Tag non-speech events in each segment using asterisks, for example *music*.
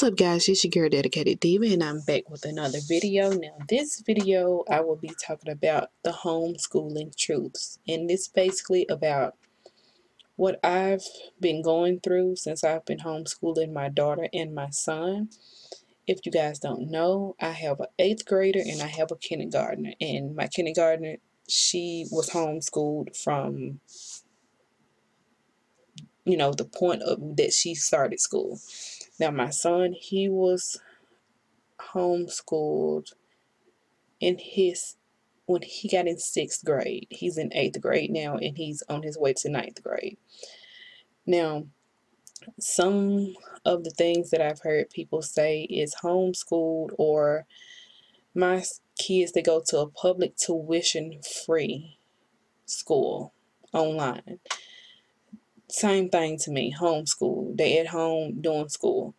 What's up guys, it's your girl Dedicated Diva and I'm back with another video. Now this video I will be talking about the homeschooling truths and this basically about what I've been going through since I've been homeschooling my daughter and my son. If you guys don't know, I have an 8th grader and I have a kindergartner and my kindergartner, she was homeschooled from you know the point of that she started school now, my son, he was homeschooled in his when he got in sixth grade. He's in eighth grade now, and he's on his way to ninth grade. Now, some of the things that I've heard people say is homeschooled or my kids they go to a public tuition free school online same thing to me, homeschool. They at home doing school.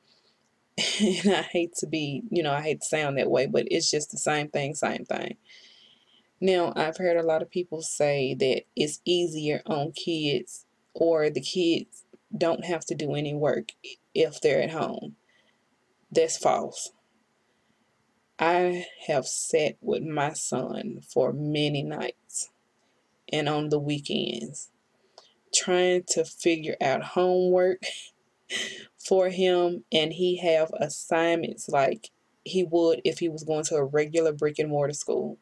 *laughs* and I hate to be, you know, I hate to sound that way, but it's just the same thing, same thing. Now, I've heard a lot of people say that it's easier on kids or the kids don't have to do any work if they're at home. That's false. I have sat with my son for many nights and on the weekends trying to figure out homework for him and he have assignments like he would if he was going to a regular brick and mortar school.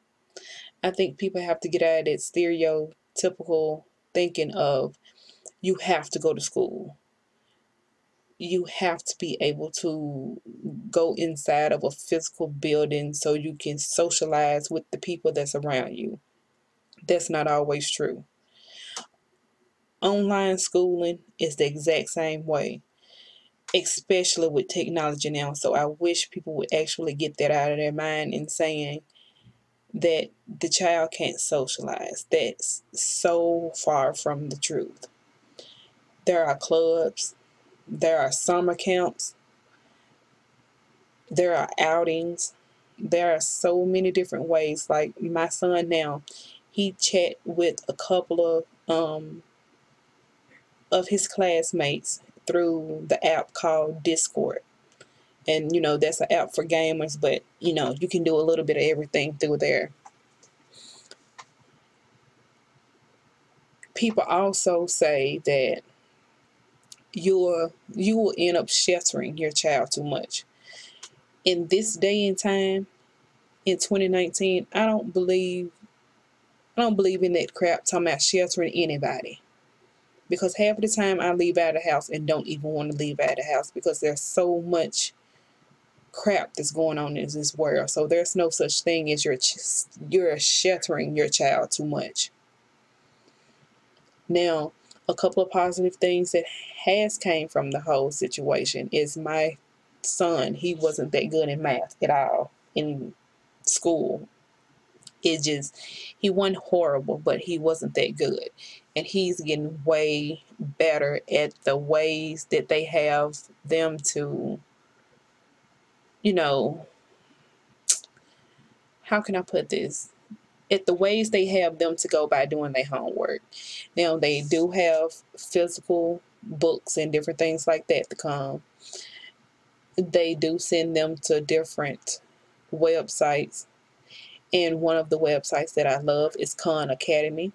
I think people have to get out of that stereotypical thinking of you have to go to school. You have to be able to go inside of a physical building so you can socialize with the people that's around you. That's not always true. Online schooling is the exact same way, especially with technology now. So I wish people would actually get that out of their mind and saying that the child can't socialize. That's so far from the truth. There are clubs, there are summer camps, there are outings, there are so many different ways. Like my son now, he chat with a couple of um, of his classmates through the app called Discord. And, you know, that's an app for gamers, but, you know, you can do a little bit of everything through there. People also say that you're, you will end up sheltering your child too much. In this day and time, in 2019, I don't believe I don't believe in that crap talking about sheltering anybody because half the time I leave out of the house and don't even want to leave out of the house because there's so much crap that's going on in this world. So there's no such thing as you're you're sheltering your child too much. Now, a couple of positive things that has came from the whole situation is my son, he wasn't that good in math at all in school it just he wasn't horrible but he wasn't that good and he's getting way better at the ways that they have them to you know how can i put this? At the ways they have them to go by doing their homework. Now they do have physical books and different things like that to come. They do send them to different websites and one of the websites that I love is Khan Academy.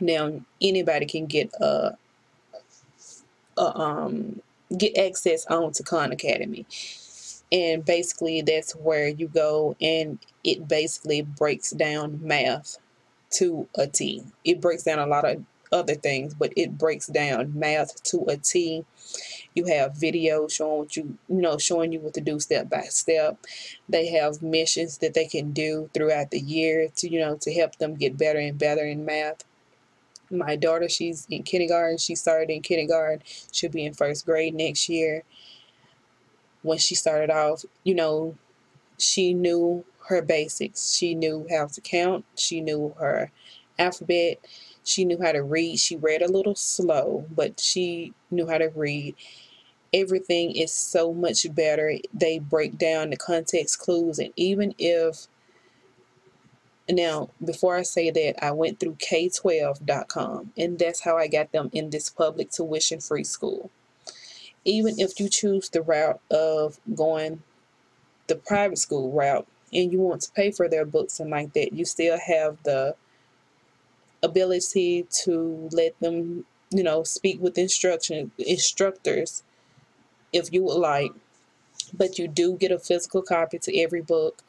Now anybody can get a, a um get access on to Khan Academy. And basically that's where you go and it basically breaks down math to a T. It breaks down a lot of other things, but it breaks down math to a T. You have videos showing what you, you know, showing you what to do step by step. They have missions that they can do throughout the year to, you know, to help them get better and better in math. My daughter, she's in kindergarten. She started in kindergarten. She'll be in first grade next year. When she started off, you know, she knew her basics. She knew how to count. She knew her alphabet. She knew how to read. She read a little slow, but she knew how to read. Everything is so much better. They break down the context clues, and even if now, before I say that, I went through K12.com, and that's how I got them in this public tuition free school. even if you choose the route of going the private school route and you want to pay for their books and like that, you still have the ability to let them, you know, speak with instruction instructors if you would like. But you do get a physical copy to every book.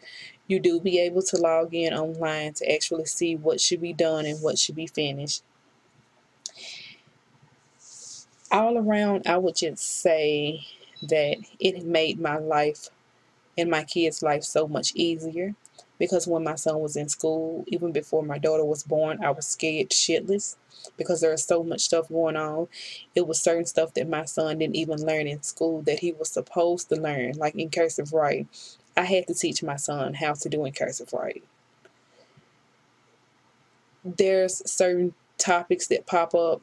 You do be able to log in online to actually see what should be done and what should be finished. All around, I would just say that it made my life and my kids' life so much easier because when my son was in school, even before my daughter was born, I was scared shitless because there was so much stuff going on. It was certain stuff that my son didn't even learn in school that he was supposed to learn, like in cursive writing. I had to teach my son how to do in cursive writing. There's certain topics that pop up,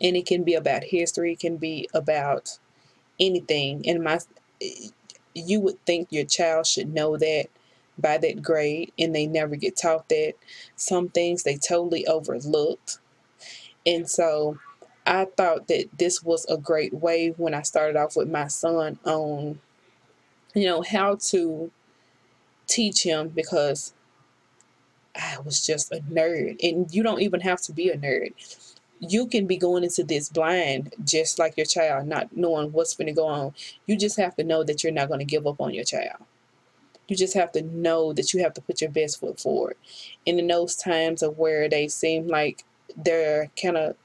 and it can be about history, it can be about anything. And my you would think your child should know that by that grade and they never get taught that. Some things they totally overlooked. And so I thought that this was a great way when I started off with my son on, you know, how to teach him because I was just a nerd. And you don't even have to be a nerd. You can be going into this blind just like your child, not knowing what's going to go on. You just have to know that you're not going to give up on your child. You just have to know that you have to put your best foot forward. And in those times of where they seem like they're kind of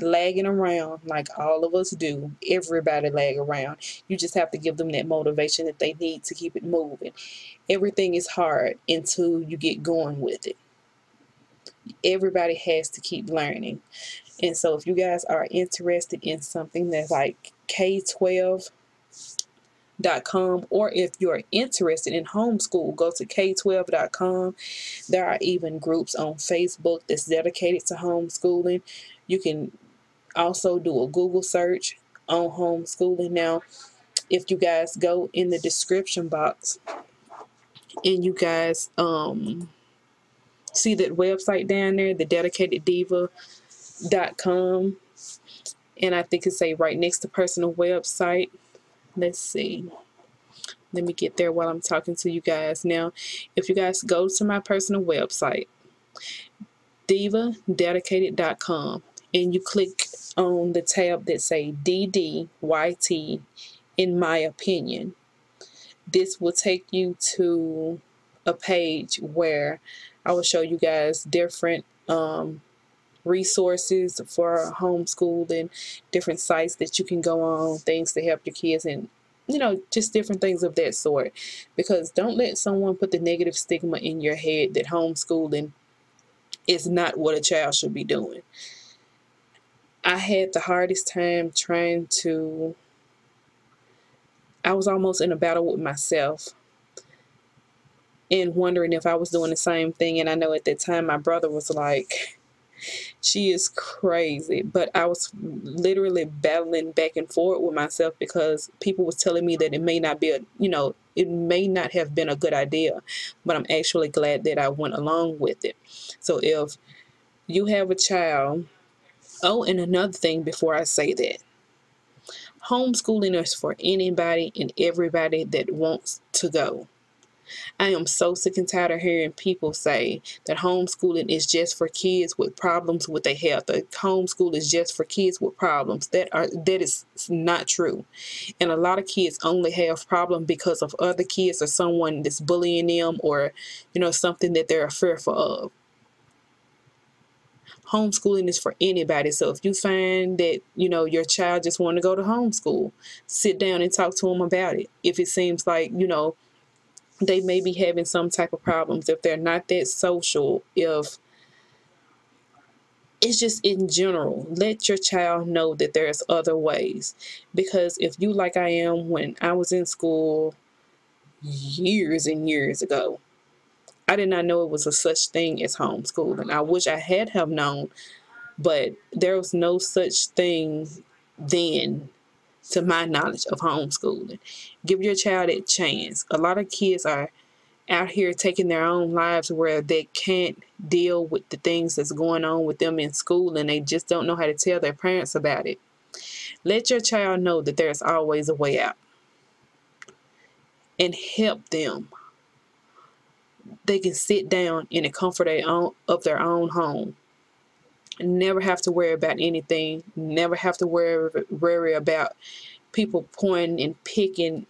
lagging around like all of us do, everybody lag around. You just have to give them that motivation that they need to keep it moving. Everything is hard until you get going with it. Everybody has to keep learning. And so if you guys are interested in something that's like K 12 k12.com or if you're interested in homeschool go to k12.com there are even groups on facebook that's dedicated to homeschooling you can also do a google search on homeschooling. Now if you guys go in the description box and you guys um see that website down there the dedicated diva.com and i think it's say right next to personal website. Let's see. Let me get there while I'm talking to you guys. Now if you guys go to my personal website divadedicated.com and you click on the tab that say DDYT in my opinion this will take you to a page where I will show you guys different um, resources for homeschooling, different sites that you can go on, things to help your kids, and you know, just different things of that sort. Because don't let someone put the negative stigma in your head that homeschooling is not what a child should be doing. I had the hardest time trying to. I was almost in a battle with myself and wondering if I was doing the same thing. And I know at that time my brother was like, she is crazy. But I was literally battling back and forth with myself because people was telling me that it may not be a, you know, it may not have been a good idea, but I'm actually glad that I went along with it. So if you have a child, oh, and another thing before I say that, homeschooling is for anybody and everybody that wants to go. I am so sick and tired of hearing people say that homeschooling is just for kids with problems with their health. That homeschool is just for kids with problems. That are that is not true. And a lot of kids only have problems because of other kids or someone that's bullying them or you know something that they're fearful of homeschooling is for anybody. So if you find that, you know, your child just want to go to homeschool, sit down and talk to them about it. If it seems like, you know, they may be having some type of problems if they're not that social if it's just in general let your child know that there's other ways because if you like i am when i was in school years and years ago i did not know it was a such thing as homeschooling i wish i had have known but there was no such thing then to my knowledge of homeschooling. Give your child a chance. A lot of kids are out here taking their own lives where they can't deal with the things that's going on with them in school and they just don't know how to tell their parents about it. Let your child know that there's always a way out and help them. They can sit down in the comfort of their own home. Never have to worry about anything. Never have to worry, about people pointing and picking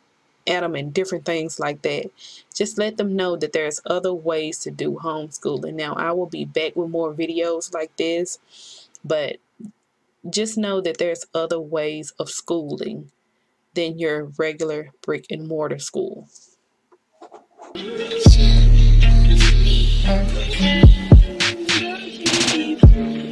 at them and different things like that. Just let them know that there's other ways to do homeschooling. Now, I will be back with more videos like this, but just know that there's other ways of schooling than your regular brick and mortar school. Thank you.